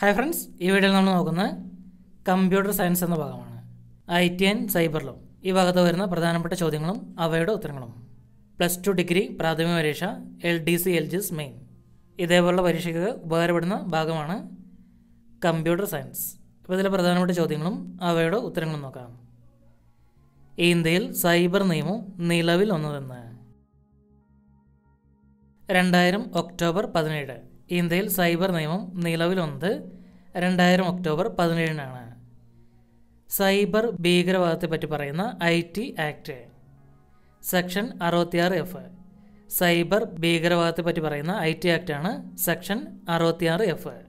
Hi friends ഈ വീഡിയോയിൽ നമ്മൾ നോക്കുന്നത് കമ്പ്യൂട്ടർ സയൻസ് എന്ന ഭാഗമാണ്. I T and cyber law ഈ ഭാഗത്ത് വരുന്ന പ്രധാനപ്പെട്ട ചോദ്യങ്ങളും അവയുടെ ഉത്തരങ്ങളും. പ്ലസ് ടു ഡിഗ്രി പ്രാഥമിക പരീക്ഷ L D C L G S main ഇതേപോലുള്ള പരീക്ഷയ്ക്ക് ഉപകാരപ്പെടുന്ന ഭാഗമാണ് കമ്പ്യൂട്ടർ സയൻസ് അപ്പോൾ ഇതിലെ പ്രധാനപ്പെട്ട ചോദ്യങ്ങളും അവയുടെ ഉത്തരങ്ങളും നോക്കാം. ഇന്ത്യയിൽ സൈബർ നിയമം നിലവിൽ വന്നതെന്ന്. രണ്ടായിരം ഒക്ടോബർ പതിനേഴ്. ഇന്ത്യയിൽ സൈബർ നിയമം നിലവിൽ രണ്ടായിരം ഒക്ടോബർ പതിനേഴിനാണ്. സൈബർ ഭീകരവാദത്തെ പറ്റി പറയുന്ന ഐ ടി ആക്ട്. സെക്ഷൻ അറുപത്തിയാറ് എഫ്. സൈബർ ഭീകരവാദത്തെ പറ്റി പറയുന്ന ഐ ടി ആക്ട് ആണ് സെക്ഷൻ അറുപത്തിയാറ് എഫ്.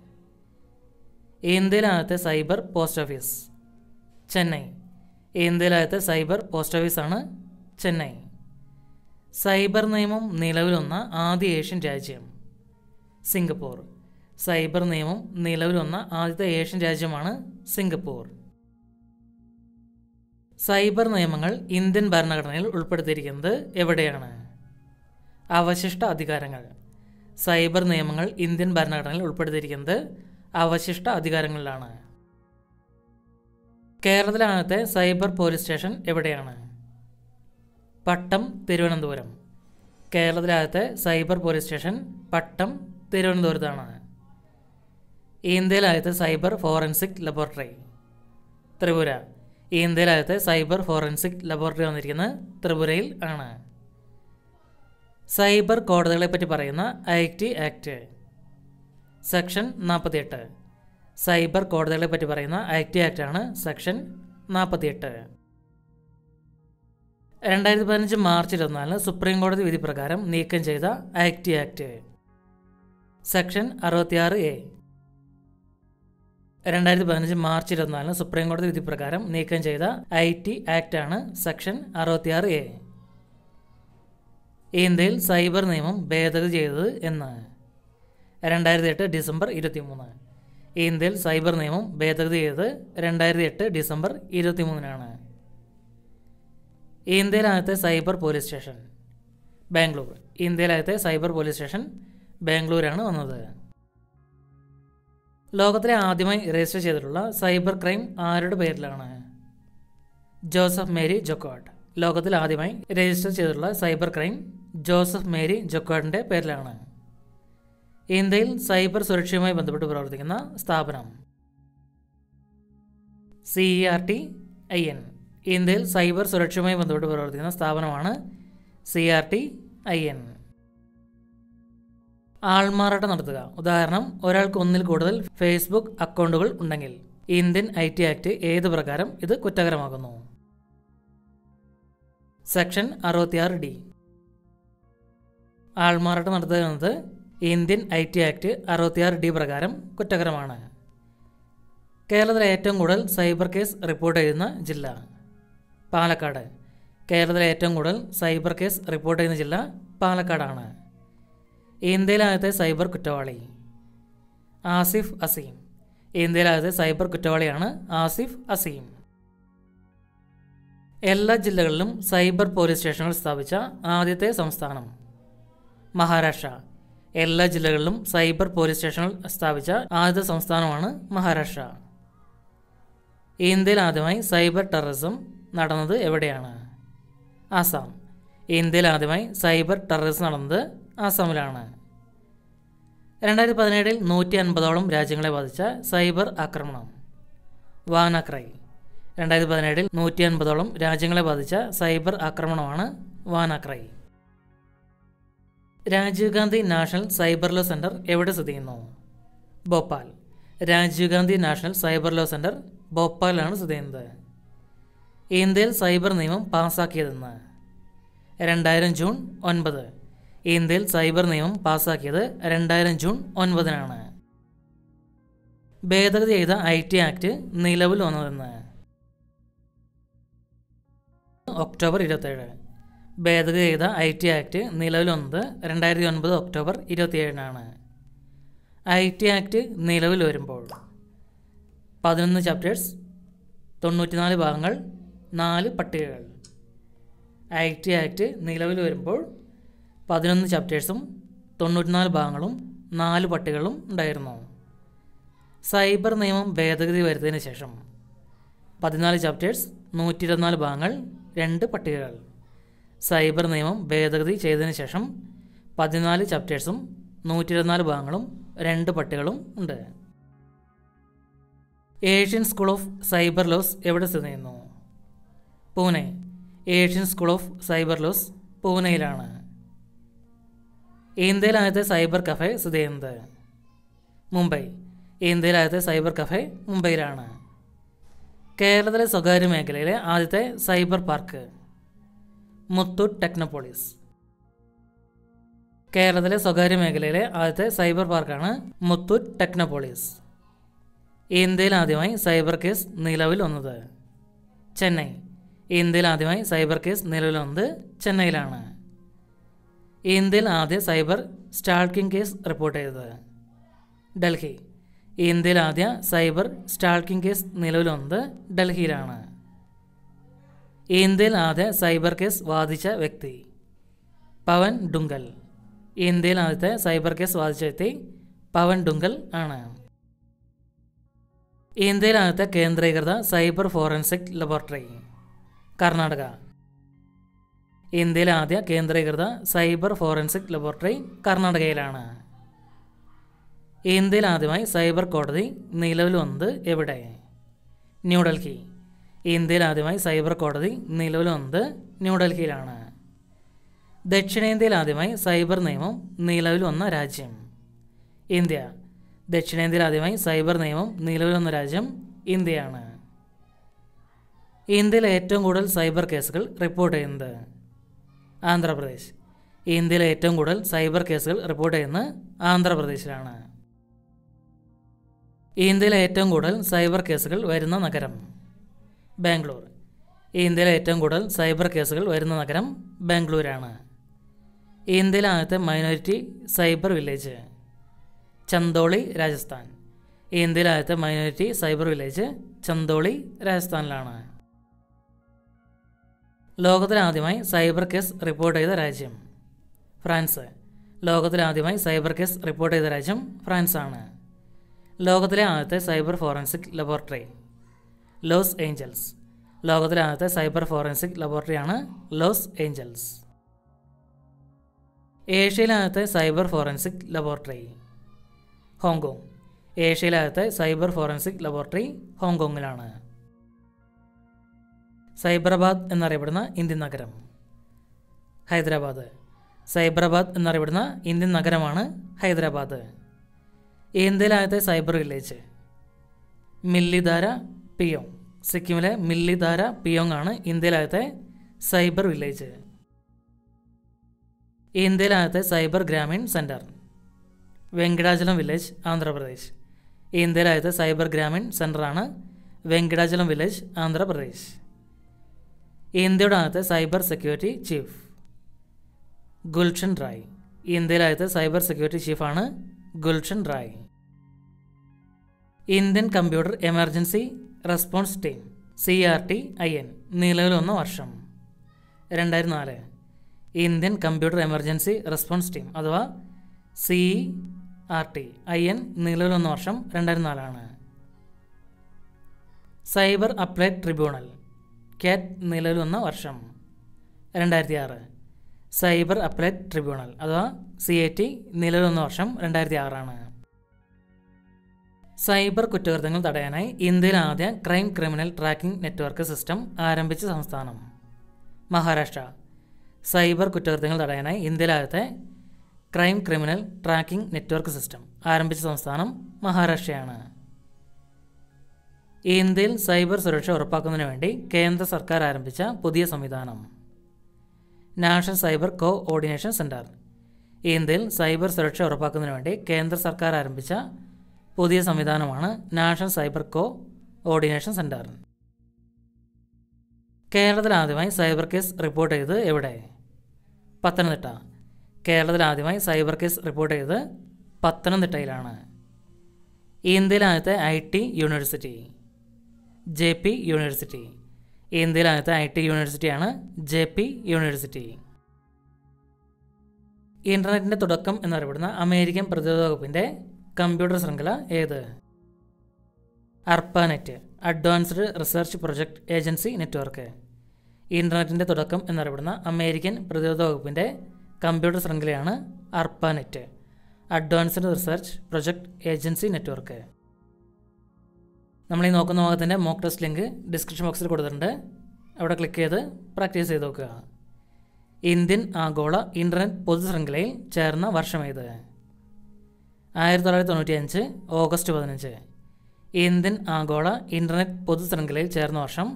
ഇന്ത്യയിലാകത്തെ സൈബർ പോസ്റ്റ് ഓഫീസ് ചെന്നൈ. ഇന്ത്യയിലാകത്തെ സൈബർ പോസ്റ്റ് ഓഫീസാണ് ചെന്നൈ. സൈബർ നിയമം നിലവിലൊന്ന ആദ്യ ഏഷ്യൻ രാജ്യം. സിംഗപ്പൂർ. സൈബർ നിയമം നിലവിൽ വന്ന ആദ്യത്തെ ഏഷ്യൻ രാജ്യമാണ് സിംഗപ്പൂർ. സൈബർ നിയമങ്ങൾ ഇന്ത്യൻ ഭരണഘടനയിൽ ഉൾപ്പെടുത്തിയിരിക്കുന്നത് എവിടെയാണ്? അവശിഷ്ട അധികാരങ്ങൾ. സൈബർ നിയമങ്ങൾ ഇന്ത്യൻ ഭരണഘടനയിൽ ഉൾപ്പെടുത്തിയിരിക്കുന്നത് അവശിഷ്ട അധികാരങ്ങളിലാണ്. കേരളത്തിലാണത്തെ സൈബർ പോലീസ് സ്റ്റേഷൻ എവിടെയാണ്? പട്ടം തിരുവനന്തപുരം. കേരളത്തിലാകത്തെ സൈബർ പോലീസ് സ്റ്റേഷൻ പട്ടം തിരുവനന്തപുരത്താണ് ഇന്ത്യയിലാദ്യത്തെ സൈബർ ഫോറൻസിക് ലബോറട്ടറി. ത്രിപുര. ഇന്ത്യയിലാദ്യത്തെ സൈബർ ഫോറൻസിക് ലബോറട്ടറി വന്നിരിക്കുന്നത് ത്രിപുരയിൽ ആണ്. സൈബർ കോടതികളെ പറ്റി പറയുന്ന ഐ ടി ആക്ട്. സെക്ഷൻ നാൽപ്പത്തിയെട്ട് സൈബർ കോടതികളെ പറ്റി പറയുന്ന ഐ ടി ആക്ട് ആണ് സെക്ഷൻ നാൽപ്പത്തിയെട്ട് രണ്ടായിരത്തി പതിനഞ്ച് മാർച്ച് ഇരുപത്തിനാലിന് സുപ്രീം കോടതി വിധി പ്രകാരം നീക്കം ചെയ്ത ആക്ട് ആക്ട്. സെക്ഷൻ അറുപത്തിയാറ് എ. രണ്ടായിരത്തി പതിനഞ്ച് മാർച്ച് ഇരുപത്തിനാലിന് സുപ്രീം കോടതി വിധി പ്രകാരം നീക്കം ചെയ്ത ഐ ടി ആക്ട് ആണ് സെക്ഷൻ അറുപത്തിയാറ് എ. ഇന്ത്യയിൽ സൈബർ നിയമം ഭേദഗതി ചെയ്തത് എന്ന്. രണ്ടായിരത്തി എട്ട് ഡിസംബർ ഇരുപത്തിമൂന്ന്. ഇന്ത്യയിൽ സൈബർ നിയമം ഭേദഗതി ചെയ്തത് രണ്ടായിരത്തി എട്ട് ഡിസംബർ ഇരുപത്തിമൂന്നിനാണ്. ഇന്ത്യയിലാകത്തെ സൈബർ പോലീസ് സ്റ്റേഷൻ. ബാംഗ്ലൂർ. ഇന്ത്യയിലാകത്തെ സൈബർ പോലീസ് സ്റ്റേഷൻ ബാംഗ്ലൂരാണ് വന്നത്. ലോകത്തിലെ ആദ്യമായി രജിസ്റ്റർ ചെയ്തിട്ടുള്ള സൈബർ ക്രൈം ആരുടെ പേരിലാണ്? Joseph Marie Jacquard. ലോകത്തിൽ ആദ്യമായി രജിസ്റ്റർ ചെയ്തിട്ടുള്ള സൈബർ ക്രൈം ജോസഫ് മേരി ജൊക്കോട്ടിന്റെ പേരിലാണ്. ഇന്ത്യയിൽ സൈബർ സുരക്ഷയുമായി ബന്ധപ്പെട്ട് പ്രവർത്തിക്കുന്ന സ്ഥാപനം. C E R T I N ഇന്ത്യയിൽ സൈബർ സുരക്ഷയുമായി ബന്ധപ്പെട്ട് പ്രവർത്തിക്കുന്ന സ്ഥാപനമാണ് C R T I N ആൾമാറാട്ടം നടത്തുക. ഉദാഹരണം ഒരാൾക്ക് ഒന്നിൽ കൂടുതൽ ഫേസ്ബുക്ക് അക്കൗണ്ടുകൾ ഉണ്ടെങ്കിൽ ഇന്ത്യൻ ഐ ടി ആക്ട് ഏത് പ്രകാരം ഇത് കുറ്റകരമാകുന്നു സെക്ഷൻ അറുപത്തിയാറ് ഡി. ആൾമാറാട്ടം നടത്തുക എന്നത് ഇന്ത്യൻ ഐ ടി ആക്ട് അറുപത്തിയാറ് ഡി പ്രകാരം കുറ്റകരമാണ്. കേരളത്തിലെ ഏറ്റവും കൂടുതൽ സൈബർ കേസ് റിപ്പോർട്ട് ചെയ്യുന്ന ജില്ല പാലക്കാട്. കേരളത്തിലെ ഏറ്റവും കൂടുതൽ സൈബർ കേസ് റിപ്പോർട്ട് ചെയ്യുന്ന ജില്ല പാലക്കാടാണ്. ഇന്ത്യയിലാകത്തെ സൈബർ കുറ്റവാളി? ആസിഫ് അസീം. ഇന്ത്യയിലാദ്യത്തെ സൈബർ കുറ്റവാളിയാണ് ആസിഫ് അസീം. എല്ലാ ജില്ലകളിലും സൈബർ പോലീസ് സ്റ്റേഷനുകൾ സ്ഥാപിച്ച ആദ്യത്തെ സംസ്ഥാനം മഹാരാഷ്ട്ര. എല്ലാ ജില്ലകളിലും സൈബർ പോലീസ് സ്റ്റേഷനുകൾ സ്ഥാപിച്ച ആദ്യത്തെ സംസ്ഥാനമാണ് മഹാരാഷ്ട്ര. ഇന്ത്യയിൽ ആദ്യമായി സൈബർ ടെററിസം നടന്നത് എവിടെയാണ്? ആസാം. ഇന്ത്യയിൽ ആദ്യമായി സൈബർ ടെററിസം നടന്നത് ആസാമിലാണ് രണ്ടായിരത്തി പതിനേഴിൽ നൂറ്റി അൻപതോളം രാജ്യങ്ങളെ ബാധിച്ച സൈബർ ആക്രമണം. വാനാക്രൈ രണ്ടായിരത്തി പതിനേഴിൽ നൂറ്റി അൻപതോളം രാജ്യങ്ങളെ ബാധിച്ച സൈബർ ആക്രമണമാണ് WannaCry Rajiv Gandhi national cyber law centre എവിടെ സ്ഥിതി ചെയ്യുന്നു? Bhopal. Rajiv Gandhi national cyber law centre ഭോപ്പാലാണ് സ്ഥിതി ചെയ്യുന്നത്. ഇന്ത്യയിൽ സൈബർ നിയമം പാസാക്കിയതെന്ന്. രണ്ടായിരം ജൂൺ ഒൻപത്. ഇന്ത്യയിൽ സൈബർ നിയമം പാസാക്കിയത് രണ്ടായിരം ജൂൺ ഒൻപതിനാണ്. ഭേദഗതി ചെയ്ത ഐ ടി ആക്ട് നിലവിൽ വന്നതെന്ന്. ഒക്ടോബർ ഇരുപത്തേഴ് ഭേദഗതി ചെയ്ത ഐ ടി ആക്ട് നിലവിൽ വന്നത് രണ്ടായിരത്തി ഒൻപത് ഒക്ടോബർ ഇരുപത്തിയേഴിനാണ്. ഐ ടി ആക്ട് നിലവിൽ വരുമ്പോൾ പതിനൊന്ന് ചാപ്റ്റേഴ്സ് തൊണ്ണൂറ്റിനാല് ഭാഗങ്ങൾ നാല് പട്ടികകൾ. ഐ ടി ആക്ട് നിലവിൽ വരുമ്പോൾ പതിനൊന്ന് ചാപ്റ്റേഴ്സും തൊണ്ണൂറ്റിനാല് ഭാഗങ്ങളും നാല് പട്ടികളും ഉണ്ടായിരുന്നു. സൈബർ നിയമം ഭേദഗതി വരുത്തിയതിന് ശേഷം പതിനാല് ചാപ്റ്റേഴ്സ് നൂറ്റി ഇരുപത്തിനാല് ഭാഗങ്ങൾ രണ്ട് പട്ടികകൾ. സൈബർ നിയമം ഭേദഗതി ചെയ്തതിന് ശേഷം പതിനാല് ചാപ്റ്റേഴ്സും നൂറ്റി ഇരുപത്തിനാല് ഭാഗങ്ങളും രണ്ട് പട്ടികളും ഉണ്ട്. Asian school of cyber laws എവിടെ സ്ഥിതി ചെയ്യുന്നു? Pune. Asian school of cyber laws പൂനെയിലാണ്. ഇന്ത്യയിൽ ആദ്യത്തെ സൈബർ കഫേ സ്ഥിതി ചെയ്യുന്നത് മുംബൈ. ഇന്ത്യയിൽ ആദ്യത്തെ സൈബർ കഫേ മുംബൈയിലാണ്. കേരളത്തിലെ സ്വകാര്യ മേഖലയിലെ ആദ്യത്തെ സൈബർ പാർക്ക്. മുത്തൂറ്റ് ടെക്നോപോളിസ്. കേരളത്തിലെ സ്വകാര്യ മേഖലയിലെ ആദ്യത്തെ സൈബർ പാർക്കാണ് മുത്തൂറ്റ് ടെക്നോപോളിസ്. ഇന്ത്യയിൽ ആദ്യമായി സൈബർ കേസ് നിലവിൽ വന്നത് ചെന്നൈ. ഇന്ത്യയിൽ ആദ്യമായി സൈബർ കേസ് നിലവിൽ വന്നത് ചെന്നൈയിലാണ്. ഇന്ത്യയിൽ ആദ്യ സൈബർ സ്റ്റാൾക്കിംഗ് കേസ് റിപ്പോർട്ട് ചെയ്തത്. ഡൽഹി. ഇന്ത്യയിൽ ആദ്യ സൈബർ സ്റ്റാൾക്കിംഗ് കേസ് നിലവിൽ ഡൽഹിയിലാണ്. ഇന്ത്യയിൽ ആദ്യ സൈബർ കേസ് വാദിച്ച വ്യക്തി. പവൻ ഡുങ്കൽ. ഇന്ത്യയിൽ ആദ്യത്തെ സൈബർ കേസ് വാദിച്ച വ്യക്തി പവൻ ഡുങ്കൽ ആണ്. ഇന്ത്യയിൽ ആദ്യത്തെ കേന്ദ്രീകൃത സൈബർ ഫോറൻസിക് ലബോറട്ടറി കർണാടക. ഇന്ത്യയിലെ ആദ്യ കേന്ദ്രീകൃത സൈബർ ഫോറൻസിക് ലബോറട്ടറി കർണാടകയിലാണ്. ഇന്ത്യയിൽ ആദ്യമായി സൈബർ കോടതി നിലവിൽ വന്നത് എവിടെ? ന്യൂഡൽഹി. ഇന്ത്യയിൽ ആദ്യമായി സൈബർ കോടതി നിലവിൽ വന്നത് ന്യൂഡൽഹിയിലാണ്. ദക്ഷിണേന്ത്യയിൽ ആദ്യമായി സൈബർ നിയമം നിലവിൽ വന്ന രാജ്യം. ഇന്ത്യ. ദക്ഷിണേന്ത്യയിൽ ആദ്യമായി സൈബർ നിയമം നിലവിൽ വന്ന രാജ്യം ഇന്ത്യയാണ്. ഇന്ത്യയിൽ ഏറ്റവും കൂടുതൽ സൈബർ കേസുകൾ റിപ്പോർട്ട് ചെയ്യുന്നത്. ആന്ധ്രാപ്രദേശ്. ഇന്ത്യയിലെ ഏറ്റവും കൂടുതൽ സൈബർ കേസുകൾ റിപ്പോർട്ട് ചെയ്യുന്നത് ആന്ധ്രാപ്രദേശിലാണ്. ഇന്ത്യയിലെ ഏറ്റവും കൂടുതൽ സൈബർ കേസുകൾ വരുന്ന നഗരം ബാംഗ്ലൂർ. ഇന്ത്യയിലെ ഏറ്റവും കൂടുതൽ സൈബർ കേസുകൾ വരുന്ന നഗരം ബാംഗ്ലൂരാണ്. ഇന്ത്യയിലെ ആദ്യത്തെ minority cyber village Chandoli Rajasthan. ഇന്ത്യയിലെ ആദ്യത്തെ മൈനോറിറ്റി സൈബർ വില്ലേജ് ചന്ദോളി രാജസ്ഥാനിലാണ്. ലോകത്തിൽ ആദ്യമായി സൈബർ കേസ് റിപ്പോർട്ട് ചെയ്ത രാജ്യം ഫ്രാൻസ്. ലോകത്തിലാദ്യമായി സൈബർ കേസ് റിപ്പോർട്ട് ചെയ്ത രാജ്യം ഫ്രാൻസ് ആണ് ലോകത്തിലെ ആദ്യത്തെ cyber forensic laboratory Los Angeles. ലോകത്തിലെ ആദ്യത്തെ സൈബർ ഫോറൻസിക് ലബോറട്ടറി ആണ് ലോസ് ഏഞ്ചൽസ്. ഏഷ്യയിലെ ആദ്യത്തെ cyber forensic laboratory Hong Kong. ഏഷ്യയിലെ ആദ്യത്തെ സൈബർ ഫോറൻസിക് ലബോറട്ടറി ഹോങ്കോങ്ങിലാണ്. സൈബറാബാദ് എന്നറിയപ്പെടുന്ന ഇന്ത്യൻ നഗരം. ഹൈദരാബാദ്. സൈബറാബാദ് എന്നറിയപ്പെടുന്ന ഇന്ത്യൻ നഗരമാണ് ഹൈദരാബാദ്. ഇന്ത്യയിലെ സൈബർ വില്ലേജ്. മില്ലിധാര പിയോങ്. സിക്കിമിലെ മില്ലിധാര പിയോങ് ആണ് ഇന്ത്യയിലെ സൈബർ വില്ലേജ്. ഇന്ത്യയിലെ cyber Grameen centre Venkatachalam village Andhra Pradesh. ഇന്ത്യയിലെ ആദ്യത്തെ സൈബർ ഗ്രാമീൺ സെന്ററാണ് വെങ്കടാചലം വില്ലേജ് ആന്ധ്രാപ്രദേശ്. ഇന്ത്യയുടെ ആദ്യത്തെ cyber security chief. Gulshan Rai. ഇന്ത്യയിലെ ആദ്യത്തെ cyber security ചീഫാണ് Gulshan Rai. Indian computer emergency response team C R T I N നിലവിൽ വന്ന വർഷം. രണ്ടായിരത്തി നാല് Indian computer emergency response team അഥവാ C R T I N നിലവിൽ വന്ന വർഷം രണ്ടായിരത്തി നാലാണ് സൈബർ അപ്ലൈഡ് ട്രിബ്യൂണൽ ക്യാറ്റ് നിലവിൽ വന്ന വർഷം രണ്ടായിരത്തി ആറ് സൈബർ അപ്പലേറ്റ് ട്രിബ്യൂണൽ അഥവാ സി എ ടി നിലവിൽ വന്ന വർഷം രണ്ടായിരത്തി ആറാണ് സൈബർ കുറ്റകൃത്യങ്ങൾ തടയാനായി ഇന്ത്യയിൽ ആദ്യ crime criminal tracking network system ആരംഭിച്ച സംസ്ഥാനം മഹാരാഷ്ട്ര. സൈബർ കുറ്റകൃത്യങ്ങൾ തടയാനായി ഇന്ത്യയിലാദ്യത്തെ crime criminal tracking network system ആരംഭിച്ച സംസ്ഥാനം മഹാരാഷ്ട്രയാണ്. ഇന്ത്യയിൽ സൈബർ സുരക്ഷ ഉറപ്പാക്കുന്നതിന് വേണ്ടി കേന്ദ്ര സർക്കാർ ആരംഭിച്ച പുതിയ സംവിധാനം. National cyber coordination centre ഇന്ത്യയിൽ സൈബർ സുരക്ഷ ഉറപ്പാക്കുന്നതിന് വേണ്ടി കേന്ദ്ര സർക്കാർ ആരംഭിച്ച പുതിയ സംവിധാനമാണ് national cyber coordination centre കേരളത്തിൽ ആദ്യമായി സൈബർ കേസ് റിപ്പോർട്ട് ചെയ്ത് എവിടെ? പത്തനംതിട്ട. കേരളത്തിൽ ആദ്യമായി സൈബർ കേസ് റിപ്പോർട്ട് ചെയ്ത് പത്തനംതിട്ടയിലാണ്. ഇന്ത്യയിലെ ആദ്യത്തെ I T university. J P university. ഇന്ത്യയിലെ ആദ്യത്തെ ഐ ടി യൂണിവേഴ്സിറ്റിയാണ് ജെ പി യൂണിവേഴ്സിറ്റി. ഇന്റർനെറ്റിന്റെ തുടക്കം എന്നറിയപ്പെടുന്ന അമേരിക്കൻ പ്രതിരോധ വകുപ്പിന്റെ കമ്പ്യൂട്ടർ ശൃംഖല ഏത്? ARPANET advanced research project agency network. ഇന്റർനെറ്റിന്റെ തുടക്കം എന്നറിയപ്പെടുന്ന അമേരിക്കൻ പ്രതിരോധ വകുപ്പിന്റെ കമ്പ്യൂട്ടർ ശൃംഖലയാണ് ARPANET advanced research project agency network. നമ്മൾ ഈ നോക്കുന്ന ഭാഗത്തിന്റെ മോക്ക് ടെസ്റ്റ് ലിങ്ക് ഡിസ്ക്രിപ്ഷൻ ബോക്സിൽ കൊടുത്തിട്ടുണ്ട്. അവിടെ ക്ലിക്ക് ചെയ്ത് പ്രാക്ടീസ് ചെയ്ത് നോക്കുക. ഇന്ത്യൻ ആഗോള ഇന്റർനെറ്റ് പൊതു ശൃംഖലയിൽ ചേർന്ന ഏത് ആയിരത്തി തൊള്ളായിരത്തി തൊണ്ണൂറ്റി അഞ്ച് ഓഗസ്റ്റ് പതിനഞ്ച്. ഇന്ത്യൻ ആഗോള ഇന്റർനെറ്റ് പൊതു ശൃംഖലയിൽ ചേർന്ന വർഷം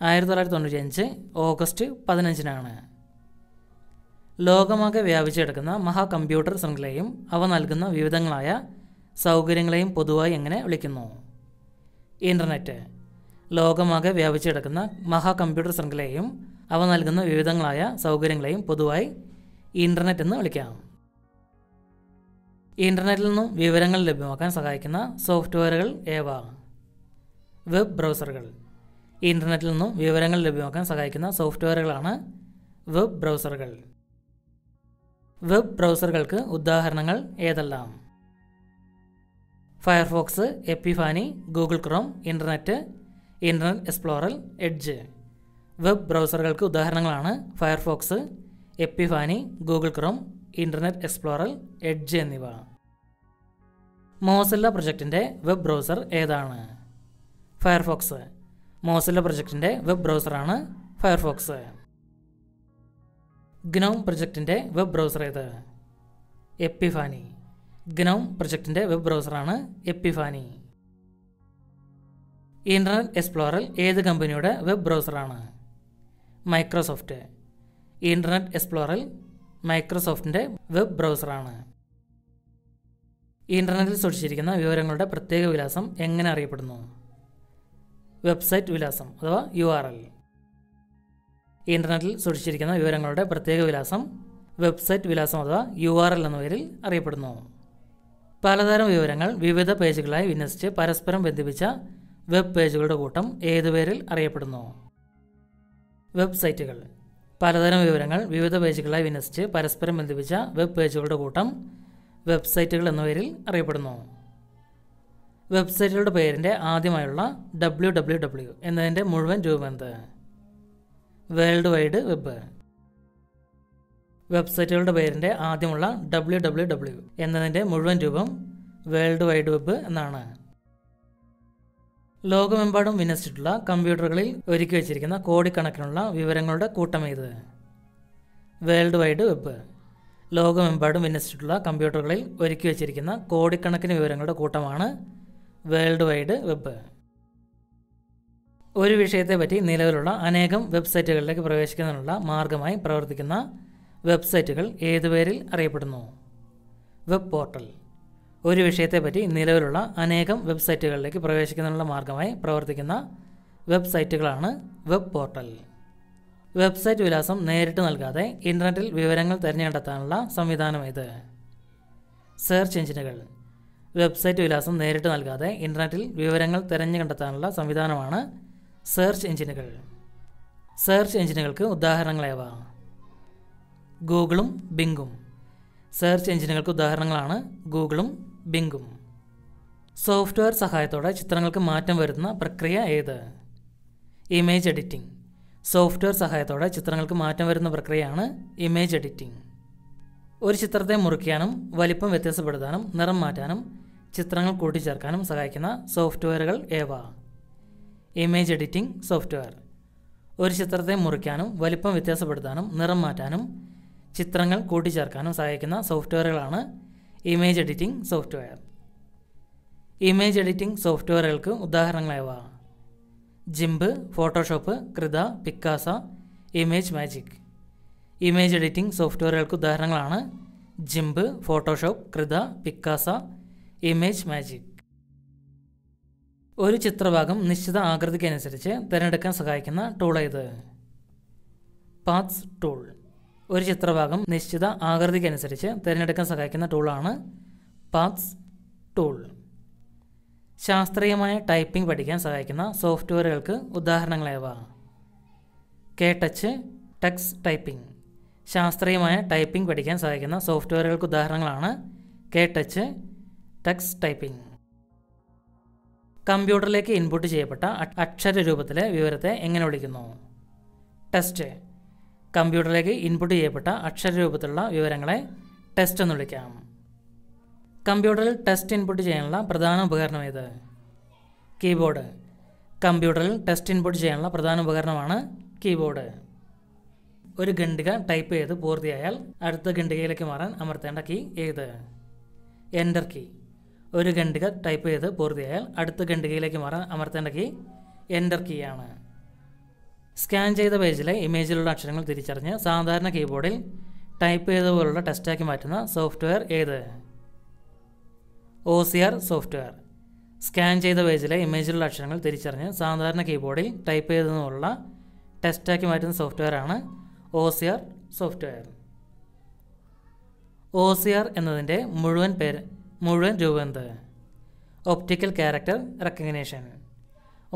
ആയിരത്തി തൊള്ളായിരത്തി തൊണ്ണൂറ്റി അഞ്ച് ഓഗസ്റ്റ് പതിനഞ്ചിനാണ്. ലോകമാകെ വ്യാപിച്ചു കിടക്കുന്ന മഹാകമ്പ്യൂട്ടർ ശൃംഖലയും അവ നൽകുന്ന വിവിധങ്ങളായ സൗകര്യങ്ങളെയും പൊതുവായി എങ്ങനെ വിളിക്കുന്നു? ഇന്റർനെറ്റ് ലോകമാകെ വ്യാപിച്ചു കിടക്കുന്ന മഹാകമ്പ്യൂട്ടർ ശൃംഖലയെയും അവ നൽകുന്ന വിവിധങ്ങളായ സൗകര്യങ്ങളെയും പൊതുവായി ഇന്റർനെറ്റ് എന്ന് വിളിക്കാം. ഇന്റർനെറ്റിൽ നിന്നും വിവരങ്ങൾ ലഭ്യമാക്കാൻ സഹായിക്കുന്ന സോഫ്റ്റ്വെയറുകൾ ഏവ? വെബ് ബ്രൗസറുകൾ. ഇന്റർനെറ്റിൽ നിന്നും വിവരങ്ങൾ ലഭ്യമാക്കാൻ സഹായിക്കുന്ന സോഫ്റ്റ്വെയറുകളാണ് വെബ് ബ്രൗസറുകൾ. വെബ് ബ്രൗസറുകൾക്ക് ഉദാഹരണങ്ങൾ ഏതെല്ലാം? Firefox Epiphany Google Chrome Internet Internet Explorer Edge. Web ബ്രൗസറുകൾക്ക് ഉദാഹരണങ്ങളാണ് Firefox Epiphany Google Chrome Internet Explorer Edge എന്നിവ. മോസില്ല പ്രൊജക്റ്റിന്റെ വെബ് ബ്രൗസർ ഏതാണ്? ഫയർഫോക്സ്. മോസില്ല പ്രൊജക്റ്റിന്റെ വെബ് ബ്രൗസറാണ് ഫയർഫോക്സ്. ഗ്നോം പ്രൊജക്റ്റിന്റെ വെബ് ബ്രൗസർ ഏത്? എപ്പിഫാനി. ഗ്നോം പ്രൊജക്റ്റിന്റെ വെബ് ബ്രൗസറാണ് എപ്പിഫാനി. ഇന്റർനെറ്റ് എക്സ്പ്ലോറൽ ഏത് കമ്പനിയുടെ വെബ് ബ്രൗസറാണ് മൈക്രോസോഫ്റ്റ്. ഇന്റർനെറ്റ് എക്സ്പ്ലോറൽ മൈക്രോസോഫ്റ്റിന്റെ വെബ് ബ്രൗസറാണ് ഇന്റർനെറ്റിൽ സൂക്ഷിച്ചിരിക്കുന്ന വിവരങ്ങളുടെ പ്രത്യേക വിലാസം എങ്ങനെ അറിയപ്പെടുന്നു? വെബ്സൈറ്റ് വിലാസം അഥവാ യു ആർ എൽ. ഇന്റർനെറ്റിൽ സൂക്ഷിച്ചിരിക്കുന്ന വിവരങ്ങളുടെ പ്രത്യേക വിലാസം വെബ്സൈറ്റ് വിലാസം അഥവാ യു ആർ എൽ എന്ന പേരിൽ അറിയപ്പെടുന്നു. പലതരം വിവരങ്ങൾ വിവിധ പേജുകളായി വിന്യസിച്ച് പരസ്പരം ബന്ധിപ്പിച്ച വെബ് പേജുകളുടെ കൂട്ടം ഏതു പേരിൽ അറിയപ്പെടുന്നു? വെബ്സൈറ്റുകൾ. പലതരം വിവരങ്ങൾ വിവിധ പേജുകളായി വിന്യസിച്ച് പരസ്പരം ബന്ധിപ്പിച്ച വെബ് പേജുകളുടെ കൂട്ടം വെബ്സൈറ്റുകൾ എന്ന പേരിൽ അറിയപ്പെടുന്നു. വെബ്സൈറ്റുകളുടെ പേരിന്റെ ആദ്യമായുള്ള ഡബ്ല്യു ഡബ്ല്യു ഡബ്ല്യു എന്നതിന്റെ മുഴുവൻ രൂപം എന്ത്? World wide web. വെബ്സൈറ്റുകളുടെ പേരിന്റെ ആദ്യമുള്ള ഡബ്ല്യു ഡബ്ല്യു ഡബ്ല്യു എന്നതിന്റെ മുഴുവൻ രൂപം വേൾഡ് വൈഡ് വെബ് എന്നാണ്. ലോകമെമ്പാടും വിന്യസിച്ചിട്ടുള്ള കമ്പ്യൂട്ടറുകളിൽ ഒരുക്കി വച്ചിരിക്കുന്ന കോടിക്കണക്കിനുള്ള വിവരങ്ങളുടെ കൂട്ടം ഏത് വേൾഡ് വൈഡ് വെബ്. ലോകമെമ്പാടും വിന്യസിച്ചിട്ടുള്ള കമ്പ്യൂട്ടറുകളിൽ ഒരുക്കി വച്ചിരിക്കുന്ന കോടിക്കണക്കിന് വിവരങ്ങളുടെ കൂട്ടമാണ് വേൾഡ് വൈഡ് വെബ്. ഒരു വിഷയത്തെപ്പറ്റി നിലവിലുള്ള അനേകം വെബ്സൈറ്റുകളിലേക്ക് പ്രവേശിക്കുന്നതിനുള്ള മാർഗമായി പ്രവർത്തിക്കുന്ന വെബ്സൈറ്റുകൾ ഏതു പേരിൽ അറിയപ്പെടുന്നു? Web portal. ഒരു വിഷയത്തെപ്പറ്റി നിലവിലുള്ള അനേകം വെബ്സൈറ്റുകളിലേക്ക് പ്രവേശിക്കുന്നതിനുള്ള മാർഗമായി പ്രവർത്തിക്കുന്ന വെബ്സൈറ്റുകളാണ് വെബ് പോർട്ടൽ. വെബ്സൈറ്റ് വിലാസം നേരിട്ട് നൽകാതെ ഇന്റർനെറ്റിൽ വിവരങ്ങൾ തിരഞ്ഞെടുത്താനുള്ള സംവിധാനം ഇത് സെർച്ച് എഞ്ചിനുകൾ. വെബ്സൈറ്റ് വിലാസം നേരിട്ട് നൽകാതെ ഇന്റർനെറ്റിൽ വിവരങ്ങൾ തിരഞ്ഞു കണ്ടെത്താനുള്ള സംവിധാനമാണ് സെർച്ച് എഞ്ചിനുകൾ. സെർച്ച് എഞ്ചിനുകൾക്ക് ഉദാഹരണങ്ങളേവ? ഗൂഗിളും ബിങ്കും. സെർച്ച് എഞ്ചിനുകൾക്ക് ഉദാഹരണങ്ങളാണ് ഗൂഗിളും ബിങ്കും. സോഫ്റ്റ്വെയർ സഹായത്തോടെ ചിത്രങ്ങൾക്ക് മാറ്റം വരുത്തുന്ന പ്രക്രിയ ഏത്? ഇമേജ് എഡിറ്റിംഗ് സോഫ്റ്റ്വെയർ സഹായത്തോടെ ചിത്രങ്ങൾക്ക് മാറ്റം വരുന്ന പ്രക്രിയയാണ് ഇമേജ് എഡിറ്റിംഗ് ഒരു ചിത്രത്തെ മുറിക്കാനും വലിപ്പം വ്യത്യാസപ്പെടുത്താനും നിറം മാറ്റാനും ചിത്രങ്ങൾ കൂട്ടിച്ചേർക്കാനും സഹായിക്കുന്ന സോഫ്റ്റ്വെയറുകൾ ഏവ? ഇമേജ് എഡിറ്റിംഗ് സോഫ്റ്റ്വെയർ ഒരു ചിത്രത്തെ മുറിക്കാനും വലിപ്പം വ്യത്യാസപ്പെടുത്താനും നിറം മാറ്റാനും ചിത്രങ്ങൾ കൂട്ടിച്ചേർക്കാനും സഹായിക്കുന്ന സോഫ്റ്റ്വെയറുകളാണ് image editing software. Image editing സോഫ്റ്റ്വെയറുകൾക്ക് ഉദാഹരണങ്ങളായവ GIMP Photoshop Krita Picasa ImageMagick. Image editing സോഫ്റ്റ്വെയറുകൾക്ക് ഉദാഹരണങ്ങളാണ് GIMP Photoshop Krita Picasa ImageMagick. ഒരു ചിത്രഭാഗം നിശ്ചിത ആകൃതിക്കനുസരിച്ച് തിരഞ്ഞെടുക്കാൻ സഹായിക്കുന്ന ടൂൾ ഏത് പാത്സ് ടൂൾ. ഒരു ചിത്രഭാഗം നിശ്ചിത ആകൃതിക്കനുസരിച്ച് തിരഞ്ഞെടുക്കാൻ സഹായിക്കുന്ന ടൂളാണ് പാത്സ് ടൂൾ ശാസ്ത്രീയമായ ടൈപ്പിംഗ് പഠിക്കാൻ സഹായിക്കുന്ന സോഫ്റ്റ്വെയറുകൾക്ക് ഉദാഹരണങ്ങളേവ? കെ ടച്ച് ടെക്സ് ടൈപ്പിംഗ് ശാസ്ത്രീയമായ ടൈപ്പിംഗ് പഠിക്കാൻ സഹായിക്കുന്ന സോഫ്റ്റ്വെയറുകൾക്ക് ഉദാഹരണങ്ങളാണ് കെ ടച്ച് ടെക്സ് ടൈപ്പിംഗ് കമ്പ്യൂട്ടറിലേക്ക് ഇൻപുട്ട് ചെയ്യപ്പെട്ട അക്ഷര രൂപത്തിലെ വിവരത്തെ എങ്ങനെ വിളിക്കുന്നു? ടെസ്റ്റ് കമ്പ്യൂട്ടറിലേക്ക് ഇൻപുട്ട് ചെയ്യപ്പെട്ട അക്ഷരരൂപത്തിലുള്ള വിവരങ്ങളെ ടെസ്റ്റ് എന്ന് വിളിക്കാം. കമ്പ്യൂട്ടറിൽ ടെസ്റ്റ് ഇൻപുട്ട് ചെയ്യാനുള്ള പ്രധാന ഉപകരണം ഏത്? കീബോർഡ്. കമ്പ്യൂട്ടറിൽ ടെസ്റ്റ് ഇൻപുട്ട് ചെയ്യാനുള്ള പ്രധാന ഉപകരണമാണ് കീബോർഡ്. ഒരു ഖണ്ഡിക ടൈപ്പ് ചെയ്ത് പൂർത്തിയായാൽ അടുത്ത ഖണ്ഡികയിലേക്ക് മാറാൻ അമർത്തേണ്ട കീ ഏത്? Enter key. ഒരു ഖണ്ഡിക ടൈപ്പ് ചെയ്ത് പൂർത്തിയായാൽ അടുത്ത ഖണ്ഡികയിലേക്ക് മാറാൻ അമർത്തേണ്ട കീ എന്റർ കീ ആണ്. സ്കാൻ ചെയ്ത പേജിലെ ഇമേജിലുള്ള അക്ഷരങ്ങൾ തിരിച്ചറിഞ്ഞ് സാധാരണ കീബോർഡിൽ ടൈപ്പ് ചെയ്തതുപോലുള്ള ടെസ്റ്റാക്കി മാറ്റുന്ന സോഫ്റ്റ്വെയർ ഏത്? O C R software. Scan ചെയ്ത പേജിലെ ഇമേജിലുള്ള അക്ഷരങ്ങൾ തിരിച്ചറിഞ്ഞ് സാധാരണ കീബോർഡിൽ ടൈപ്പ് ചെയ്തതുപോലുള്ള ടെസ്റ്റാക്കി മാറ്റുന്ന സോഫ്റ്റ്വെയറാണ് O C R software. O C R എന്നതിന്റെ മുഴുവൻ പേര് മുഴുവൻ രൂപം എന്ത്? Optical character recognition.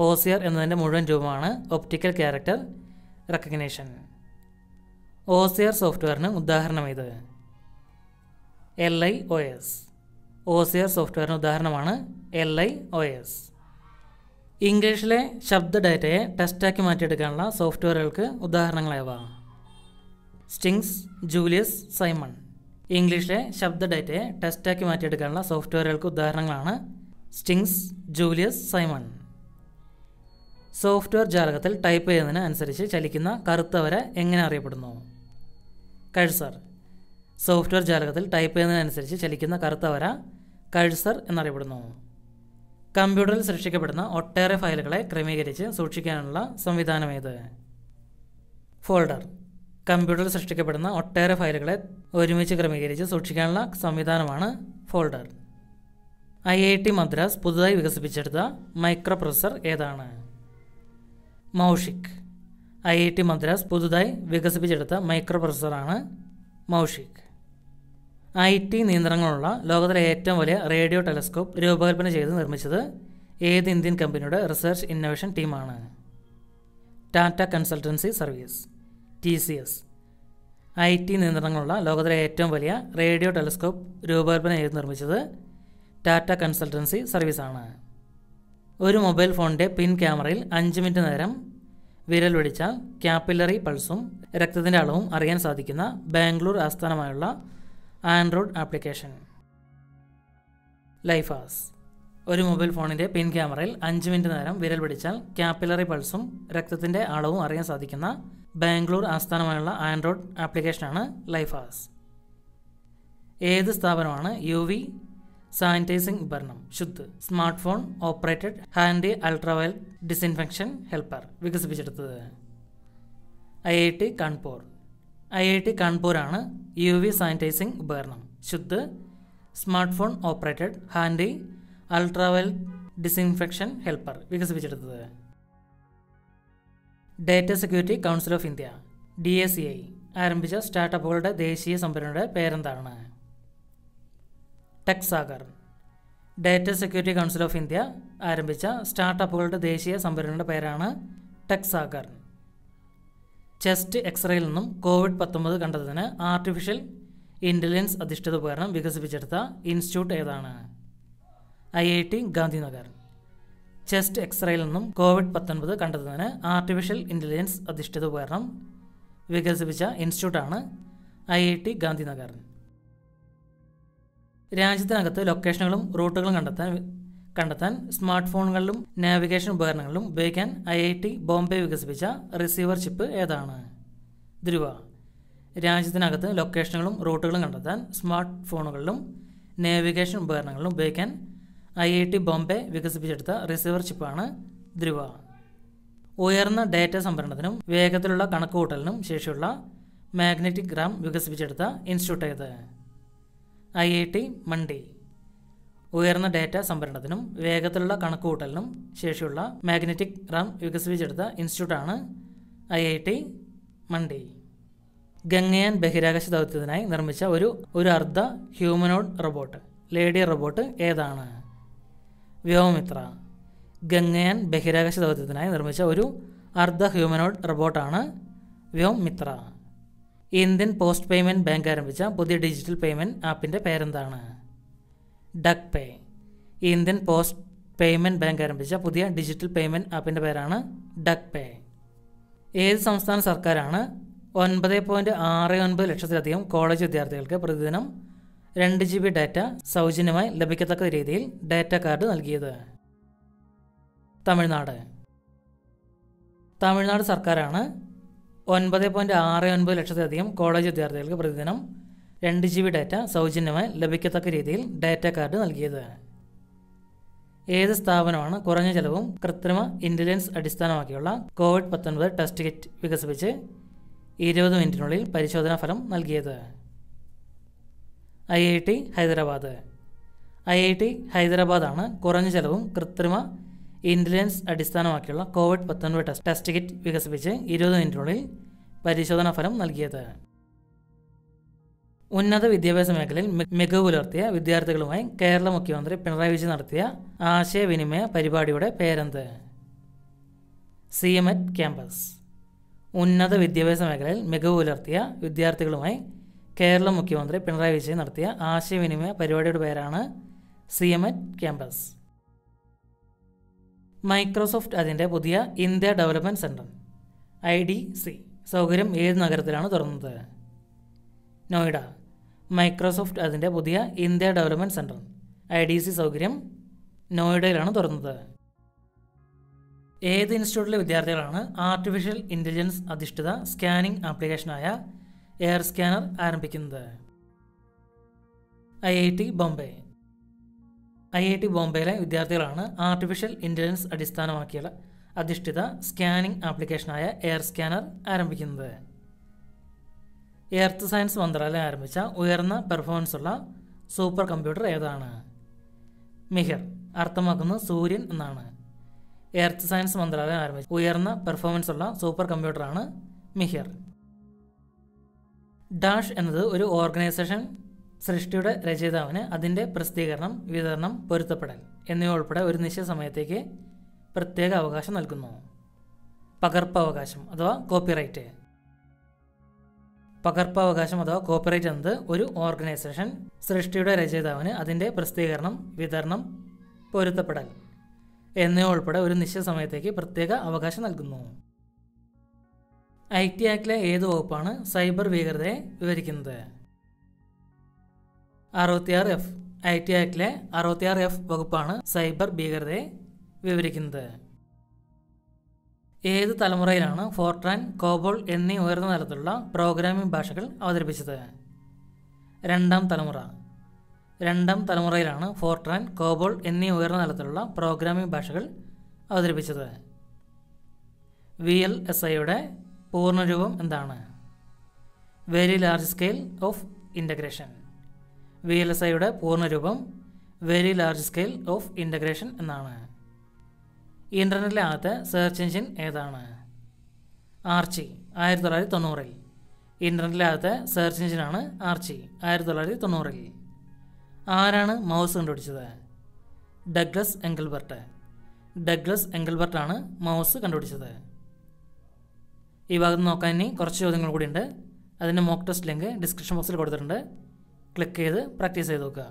O C R എന്നതിന്റെ മുഴുവൻ രൂപമാണ് optical character recognition. O C R സോഫ്റ്റ്വെയറിന് ഉദാഹരണം ഇത് L I O S O C R സോഫ്റ്റ്വെയറിന് ഉദാഹരണമാണ് എൽ ഐ ഒ എസ് ഇംഗ്ലീഷിലെ ശബ്ദ ഡാറ്റയെ ടെസ്റ്റാക്കി മാറ്റിയെടുക്കാനുള്ള സോഫ്റ്റ്വെയറുകൾക്ക് ഉദാഹരണങ്ങളേവ. Sphinx Julius Simon. ഇംഗ്ലീഷിലെ ശബ്ദ ഡാറ്റയെ ടെസ്റ്റാക്കി മാറ്റിയെടുക്കാനുള്ള സോഫ്റ്റ്വെയറുകൾക്ക് ഉദാഹരണങ്ങളാണ് സ്റ്റിങ്സ് ജൂലിയസ് സൈമൺ. സോഫ്റ്റ്വെയർ ജാലകത്തിൽ ടൈപ്പ് ചെയ്യുന്നതിന് അനുസരിച്ച് ചലിക്കുന്ന കറുത്ത വര എങ്ങനെ അറിയപ്പെടുന്നു? കഴ്സർ സോഫ്റ്റ്വെയർ ജാലകത്തിൽ ടൈപ്പ് ചെയ്യുന്നതിനനുസരിച്ച് ചലിക്കുന്ന കറുത്ത വര കഴ്സർ എന്നറിയപ്പെടുന്നു. കമ്പ്യൂട്ടറിൽ സൃഷ്ടിക്കപ്പെടുന്ന ഒട്ടേറെ ഫയലുകളെ ക്രമീകരിച്ച് സൂക്ഷിക്കാനുള്ള സംവിധാനം ഏത്? ഫോൾഡർ കമ്പ്യൂട്ടറിൽ സൃഷ്ടിക്കപ്പെടുന്ന ഒട്ടേറെ ഫയലുകളെ ഒരുമിച്ച് ക്രമീകരിച്ച് സൂക്ഷിക്കാനുള്ള സംവിധാനമാണ് folder I I T Madras പുതുതായി വികസിപ്പിച്ചെടുത്ത മൈക്രോ പ്രൊസസർ ഏതാണ്? Moushik. I I T Madras പുതുതായി വികസിപ്പിച്ചെടുത്ത മൈക്രോ പ്രൊസസ്സറാണ് മൗഷിക്. ഐ ടി നിയന്ത്രണങ്ങളുള്ള ലോകത്തിലെ ഏറ്റവും വലിയ റേഡിയോ ടെലസ്കോപ്പ് രൂപകൽപ്പന ചെയ്ത് നിർമ്മിച്ചത് ഏത് ഇന്ത്യൻ കമ്പനിയുടെ റിസർച്ച് ഇന്നോവേഷൻ ടീമാണ്? Tata consultancy service T C S. I T നിയന്ത്രണങ്ങളുള്ള ലോകത്തിലെ ഏറ്റവും വലിയ റേഡിയോ ടെലസ്കോപ്പ് രൂപകൽപ്പന ചെയ്ത് നിർമ്മിച്ചത് ടാറ്റ കൺസൾട്ടൻസി സർവീസാണ്. ഒരു മൊബൈൽ ഫോണിന്റെ പിൻ ക്യാമറയിൽ അഞ്ച് മിനിറ്റ് നേരം വിരൽ പിടിച്ചാൽ ക്യാപ്പിലറി പൾസും രക്തത്തിന്റെ അളവും അറിയാൻ സാധിക്കുന്ന ബാംഗ്ലൂർ ആസ്ഥാനമായുള്ള ആൻഡ്രോയിഡ് ആപ്ലിക്കേഷൻ. ലൈഫാസ് ഒരു മൊബൈൽ ഫോണിന്റെ പിൻ ക്യാമറയിൽ അഞ്ച് മിനിറ്റ് നേരം വിരൽ പിടിച്ചാൽ ക്യാപ്പിലറി പൾസും രക്തത്തിന്റെ അളവും അറിയാൻ സാധിക്കുന്ന ബാംഗ്ലൂർ ആസ്ഥാനമായുള്ള ആൻഡ്രോയിഡ് ആപ്ലിക്കേഷനാണ് ലൈഫാസ് ഏത് സ്ഥാപനമാണ് യു വി സാനിറ്റൈസിംഗ് ഉപകരണം Shuddh smart phone operated hand ultraviolet disinfection helper വികസിപ്പിച്ചെടുത്തത്. I I T Kanpur. I I T കാൺപൂരാണ് U V sanitising ഉപകരണം Shuddh smart phone operated hand ultraviolet disinfection helper വികസിപ്പിച്ചെടുത്തത്. Data security council of India D A C I ആരംഭിച്ച സ്റ്റാർട്ടപ്പുകളുടെ ദേശീയ സംഭരണയുടെ പേരെന്താണ്? TechSagar. Data security council of India ആരംഭിച്ച സ്റ്റാർട്ടപ്പുകളുടെ ദേശീയ സംഭരണിയുടെ പേരാണ് ടെക്സാഗർ. ചെസ്റ്റ് എക്സ്റേയിൽ നിന്നും കോവിഡ് പത്തൊമ്പത് കണ്ടതിന് ആർട്ടിഫിഷ്യൽ ഇന്റലിജൻസ് അധിഷ്ഠിത ഉപകരണം വികസിപ്പിച്ചെടുത്ത ഇൻസ്റ്റിറ്റ്യൂട്ട് ഏതാണ്? I I T Gandhinagar. Chest എക്സ്റേയിൽ നിന്നും കോവിഡ് പത്തൊൻപത് കണ്ടെത്തുന്നതിന് ആർട്ടിഫിഷ്യൽ ഇന്റലിജൻസ് അധിഷ്ഠിത ഉപകരണം വികസിപ്പിച്ച ഇൻസ്റ്റിറ്റ്യൂട്ടാണ് ഐ ഐ ടി ഗാന്ധിനഗർ. രാജ്യത്തിനകത്ത് ലൊക്കേഷനുകളും റൂട്ടുകളും കണ്ടെത്താൻ കണ്ടെത്താൻ സ്മാർട്ട് ഫോണുകളിലും നാവിഗേഷൻ ഉപകരണങ്ങളിലും ഉപയോഗിക്കാൻ ഐ ഐ ടി ബോംബെ വികസിപ്പിച്ച റിസീവർ ചിപ്പ് ഏതാണ്? ധ്രുവ. രാജ്യത്തിനകത്ത് ലൊക്കേഷനുകളും റൂട്ടുകളും കണ്ടെത്താൻ സ്മാർട്ട് ഫോണുകളിലും നാവിഗേഷൻ ഉപകരണങ്ങളിലും ഉപയോഗിക്കാൻ ഐ ഐ ടി ബോംബെ വികസിപ്പിച്ചെടുത്ത റിസീവർ ചിപ്പാണ് ധ്രുവ. ഉയർന്ന ഡാറ്റ സംഭരണത്തിനും വേഗത്തിലുള്ള കണക്കുകൂട്ടലിനും ശേഷിയുള്ള മാഗ്നറ്റിക് ഗ്രാം വികസിപ്പിച്ചെടുത്ത ഇൻസ്റ്റിറ്റ്യൂട്ട് ഏത്? ഐ ഐ ടി മണ്ടി ഉയർന്ന ഡാറ്റ സംഭരണത്തിനും വേഗത്തിലുള്ള കണക്കുകൂട്ടലിനും ശേഷിയുള്ള മാഗ്നറ്റിക് റാം വികസിപ്പിച്ചെടുത്ത ഇൻസ്റ്റിറ്റ്യൂട്ടാണ് ഐ ഐ ടി മണ്ടി ഗംഗയാൻ ബഹിരാകാശ ദൗത്യത്തിനായി നിർമ്മിച്ച ഒരു ഒരു അർദ്ധ ഹ്യൂമനോഡ് റോബോട്ട്. ലേഡി റോബോട്ട് ഏതാണ്? വ്യോമിത്ര ഗംഗയാൻ ബഹിരാകാശ ദൗത്യത്തിനായി നിർമ്മിച്ച ഒരു അർദ്ധ humanoid റോബോട്ടാണ് Vyommitra Indian post payment bank ആരംഭിച്ച പുതിയ ഡിജിറ്റൽ പേയ്മെന്റ് ആപ്പിന്റെ പേരെന്താണ്? Dak pay Indian post payment bank ആരംഭിച്ച പുതിയ ഡിജിറ്റൽ പേയ്മെന്റ് ആപ്പിന്റെ പേരാണ് ഡക് പേ ഏത് സംസ്ഥാന സർക്കാരാണ് ഒൻപത് പോയിന്റ് ആറ് ഒൻപത് ലക്ഷത്തിലധികം കോളേജ് വിദ്യാർത്ഥികൾക്ക് പ്രതിദിനം രണ്ട് ജി ബി ഡാറ്റ സൗജന്യമായി ലഭിക്കത്തക്ക രീതിയിൽ ഡാറ്റ കാർഡ് നൽകിയത്? തമിഴ്നാട്. തമിഴ്നാട് സർക്കാരാണ് ഒൻപത് പോയിന്റ് ആറ് ഒൻപത് ലക്ഷത്തിലധികം കോളേജ് വിദ്യാർത്ഥികൾക്ക് പ്രതിദിനം രണ്ട് ജി ബി ഡാറ്റ സൗജന്യമായി ലഭിക്കത്തക്ക രീതിയിൽ ഡാറ്റ കാർഡ് നൽകിയത്. ഏത് സ്ഥാപനമാണ് കുറഞ്ഞ ചെലവും കൃത്രിമ ഇന്റലിജൻസ് അടിസ്ഥാനമാക്കിയുള്ള കോവിഡ് പത്തൊൻപത് ടെസ്റ്റ് കിറ്റ് വികസിപ്പിച്ച് ഇരുപത് മിനിറ്റിനുള്ളിൽ പരിശോധനാ ഫലം നൽകിയത്? I I T Hyderabad. I I T ഹൈദരാബാദാണ് കുറഞ്ഞ ചെലവും കൃത്രിമ ഇന്റലിജൻസ് അടിസ്ഥാനമാക്കിയുള്ള കോവിഡ് പത്തൊൻപത് ടെസ്റ്റ് ടെസ്റ്റ് കിറ്റ് വികസിപ്പിച്ച് ഇരുപത് മിനിറ്റിനുള്ളിൽ പരിശോധനാ ഫലം നൽകിയത്. ഉന്നത വിദ്യാഭ്യാസ മേഖലയിൽ മികവ് പുലർത്തിയ വിദ്യാർത്ഥികളുമായി കേരള മുഖ്യമന്ത്രി പിണറായി വിജയൻ നടത്തിയ ആശയവിനിമയ പരിപാടിയുടെ പേരെന്ത്? C M at campus. ഉന്നത വിദ്യാഭ്യാസ മേഖലയിൽ മികവ് പുലർത്തിയ വിദ്യാർത്ഥികളുമായി കേരള മുഖ്യമന്ത്രി പിണറായി വിജയൻ നടത്തിയ ആശയവിനിമയ പരിപാടിയുടെ പേരാണ് C M at campus. Microsoft അതിന്റെ പുതിയ India development centre I D C. സൗകര്യം ഏത് നഗരത്തിലാണ് തുറന്നത്? നോയിഡ. മൈക്രോസോഫ്റ്റ് അതിന്റെ പുതിയ India development centre I D C സൗകര്യം നോയിഡയിലാണ് തുറന്നത്. ഏത് ഇൻസ്റ്റിറ്റ്യൂട്ടിലെ വിദ്യാർത്ഥികളാണ് ആർട്ടിഫിഷ്യൽ ഇന്റലിജൻസ് അധിഷ്ഠിത സ്കാനിംഗ് ആപ്ലിക്കേഷനായ എയർ സ്കാനർ ആരംഭിക്കുന്നത്? I I T Bombay. I I T ബോംബെയിലെ വിദ്യാർത്ഥികളാണ് ആർട്ടിഫിഷ്യൽ ഇന്റലിജൻസ് അടിസ്ഥാനമാക്കിയുള്ള അധിഷ്ഠിത സ്കാനിംഗ് ആപ്ലിക്കേഷനായ എയർ സ്കാനർ ആരംഭിക്കുന്നത്. എർത്ത് സയൻസ് മന്ത്രാലയം ആരംഭിച്ച ഉയർന്ന പെർഫോമൻസ് ഉള്ള സൂപ്പർ കമ്പ്യൂട്ടർ ഏതാണ്? മിഹിർ അർത്ഥമാക്കുന്നത് സൂര്യൻ എന്നാണ്. എർത്ത് സയൻസ് മന്ത്രാലയം ആരംഭിച്ച ഉയർന്ന പെർഫോമൻസ് ഉള്ള സൂപ്പർ കമ്പ്യൂട്ടറാണ് മിഹിർ. ഡാഷ് എന്നത് ഒരു ഓർഗനൈസേഷൻ സൃഷ്ടിയുടെ രചയിതാവിന് അതിന്റെ പ്രസിദ്ധീകരണം വിതരണം പൊരുത്തപ്പെടൽ എന്നിവ ഉൾപ്പെടെ ഒരു നിശ്ചിത സമയത്തേക്ക് പ്രത്യേക അവകാശം നൽകുന്നു. പകർപ്പവകാശം അഥവാ കോപ്പിറൈറ്റ്. പകർപ്പവകാശം അഥവാ കോപ്പിറൈറ്റ് എന്നത് ഒരു ഓർഗനൈസേഷൻ സൃഷ്ടിയുടെ രചയിതാവിന് അതിന്റെ പ്രസിദ്ധീകരണം വിതരണം പൊരുത്തപ്പെടൽ എന്നിവ ഉൾപ്പെടെ ഒരു നിശ്ചിത സമയത്തേക്ക് പ്രത്യേക അവകാശം നൽകുന്നു. ഐ ടി ആക്ടിലെ ഏത് വകുപ്പാണ് സൈബർ ഭീകരതയെ വിവരിക്കുന്നത്? അറുപത്തിയാറ് എഫ് ഐ ടി ആക്ടിലെ അറുപത്തിയാറ് എഫ് വകുപ്പാണ് സൈബർ ഭീകരതയെ വിവരിക്കുന്നത്. ഏത് തലമുറയിലാണ് ഫോർട്രാൻ കോബോൾ എന്നീ ഉയർന്ന തലത്തിലുള്ള പ്രോഗ്രാമിംഗ് ഭാഷകൾ അവതരിപ്പിച്ചത്? രണ്ടാം തലമുറ. രണ്ടാം തലമുറയിലാണ് ഫോർട്രാൻ കോബോൾ എന്നീ ഉയർന്ന തലത്തിലുള്ള പ്രോഗ്രാമിംഗ് ഭാഷകൾ അവതരിപ്പിച്ചത്. വി എൽ എസ് ഐയുടെ പൂർണരൂപം എന്താണ്? Very large scale of integration V L S ഐയുടെ പൂർണരൂപം very large scale of integration എന്നാണ്. ഇന്റർനെറ്റിലെ ആദ്യത്തെ സെർച്ച് എഞ്ചിൻ ഏതാണ്? ആർച്ചി ആയിരത്തി തൊള്ളായിരത്തി തൊണ്ണൂറിൽ ഇന്റർനെറ്റിലെ ആദ്യത്തെ സെർച്ച് എഞ്ചിനാണ് ആർച്ചി ആയിരത്തി തൊള്ളായിരത്തി തൊണ്ണൂറിൽ ആരാണ് മൗസ് കണ്ടുപിടിച്ചത്? ഡഗ്ലസ് എങ്കിൾബർട്ട് ഡഗ്ലസ് എങ്കിൾബർട്ടാണ് മൗസ് കണ്ടുപിടിച്ചത്. ഈ ഭാഗത്ത് നോക്കാൻ ഇനി കുറച്ച് ചോദ്യങ്ങൾ കൂടിയുണ്ട്. അതിന്റെ മോക്ക് ടെസ്റ്റ് ലിങ്ക് ഡിസ്ക്രിപ്ഷൻ ബോക്സിൽ കൊടുത്തിട്ടുണ്ട്. ക്ലിക്ക് ചെയ്ത് പ്രാക്ടീസ് ചെയ്ത് നോക്കുക.